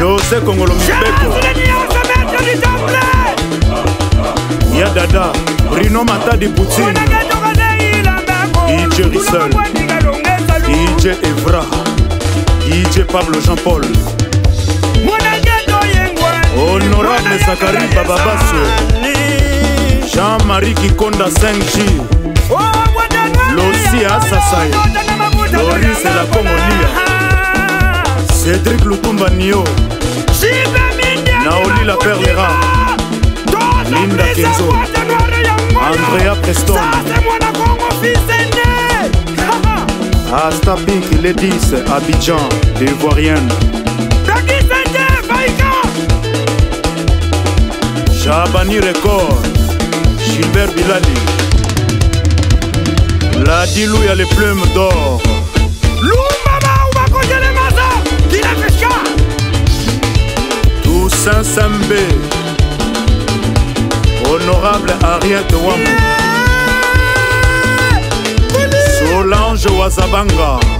josé kongolo mibeko ya dada rino matadi poutine dj risel dj evra dj pablo jean paul honorable zakari bababaso jean-marie kikonda 5g losia asasaye lorise la kongolia cedrik lutumba nio Naoli la perlera linda kenzo andrea preston astapik ledis abidjan Ivoirienne. Chabani Record, Gilbert Bilali, la dilouille les plumes d'or, Saint Sambé Honorable Ariette Wamou Solange Wazabanga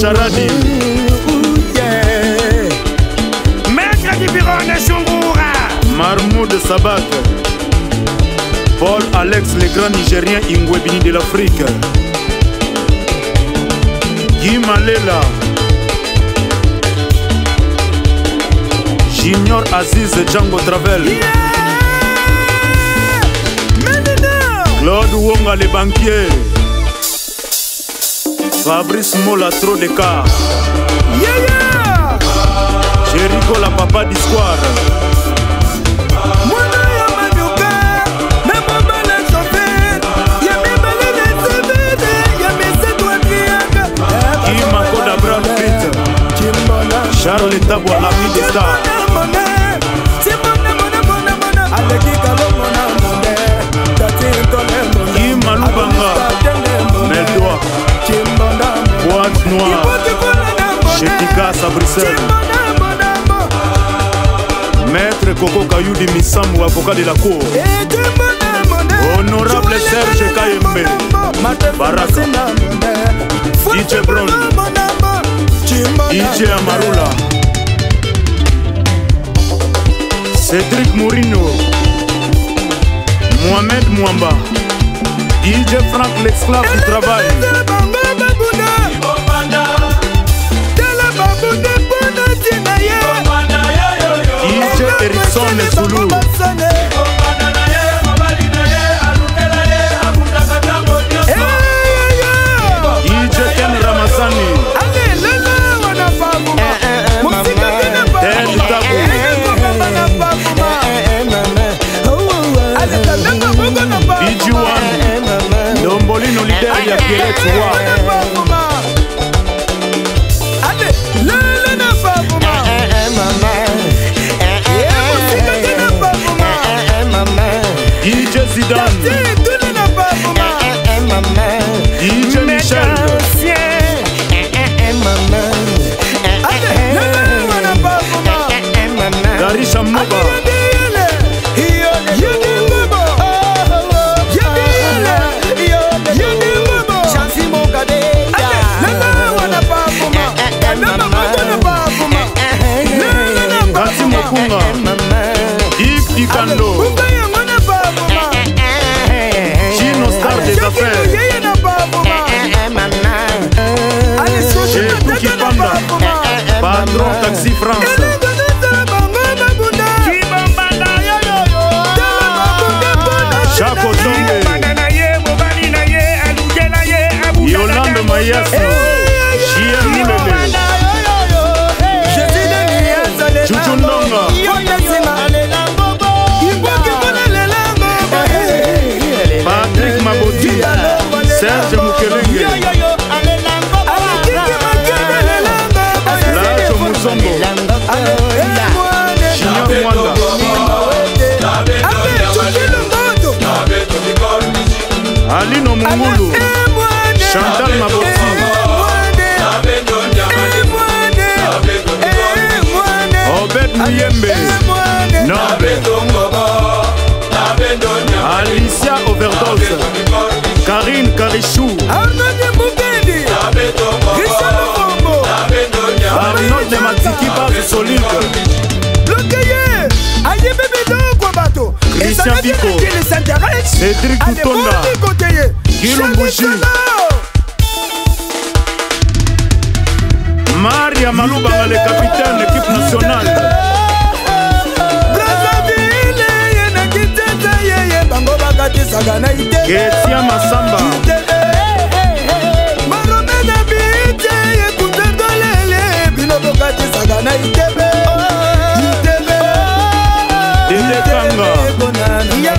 charadi maître du bureau de Chungura Marmoud Sabak Paul Alex le grand nigérien Ingwebini de l'Afrique Guy Malela Junior Aziz Django Travel yeah! Claude Wonga le banquier fabrice mola tro de car yeye jeriko la papa d'histoire mwana ya maduka na mobala sofet ya mibale na sevide ya miseto atriaka imakoda brad pit charles tabwa ami de star efficace à Bruxelles. Maître Coco Kayudi Missamou, avocat de la Cour. Honorable Serge Kayembe, Baraka, DJ Brown, DJ Amarula, Cédric Mourinho, Mohamed Mwamba, DJ Frank l'esclave du travail. erikson zulu ijeken ramazani bg1 lombolino lider ya eh, eh, pierre tuwa eh, DJ Zidane DJ mayaso jia mulele chuchu ndonga patrik maboti serge mukelenge lajo musongo junior mwanda alino mungulu chantal maboti Lucien Biko Cédric Toutonda Kilumbushi Maria Malouba le capitaine l'équipe nationale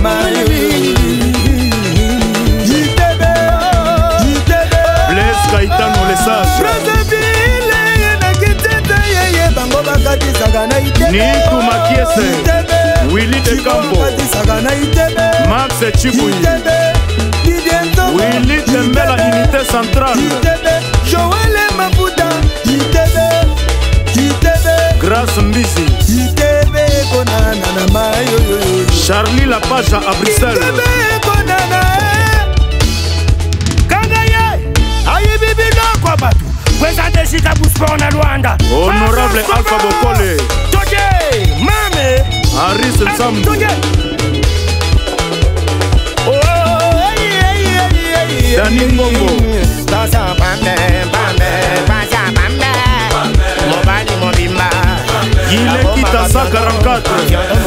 mama itebe bles kaitano lesasbrazavile nakitete yeye bango bakatisaka na itebenikumakiese willi de campo max chibuitebe charli lapage à bruxelles ebekonana kanga ye ayibi biloko bato présente esika busport na lwanda honorable alpha bokole toke mame haris nsambu oh, dani ngongo mobali mobimba gile kitasa 44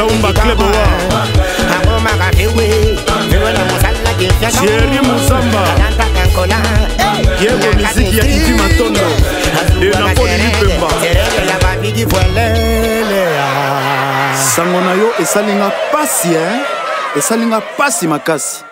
Kaumba Klebo Ngoma kafiwe Viwe na musala kifya Jerry Musamba Kanta kankola Yego miziki ya kiti matondo De Napoli Lipemba Serele ya babidi fwelele Sango na yo esali nga pasi eh Esali nga pasi makasi